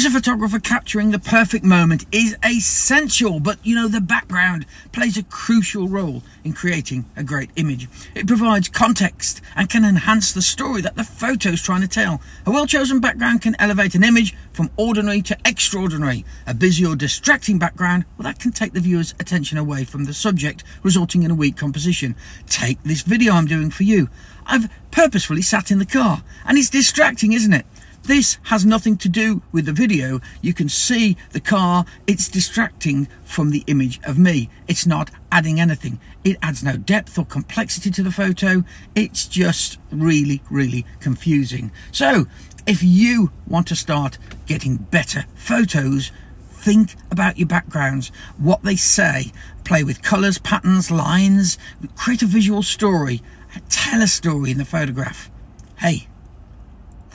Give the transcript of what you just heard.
As a photographer, capturing the perfect moment is essential, but you know, the background plays a crucial role in creating a great image. It provides context and can enhance the story that the photo is trying to tell. A well chosen background can elevate an image from ordinary to extraordinary. A busy or distracting background, well, that can take the viewer's attention away from the subject, resulting in a weak composition. Take this video I'm doing for you. I've purposefully sat in the car, and it's distracting, isn't it? This has nothing to do with the video. You can see the car. It's distracting from the image of me. It's not adding anything. It adds no depth or complexity to the photo. It's just really, really confusing. So if you want to start getting better photos, think about your backgrounds, what they say, play with colors, patterns, lines, create a visual story, tell a story in the photograph. Hey,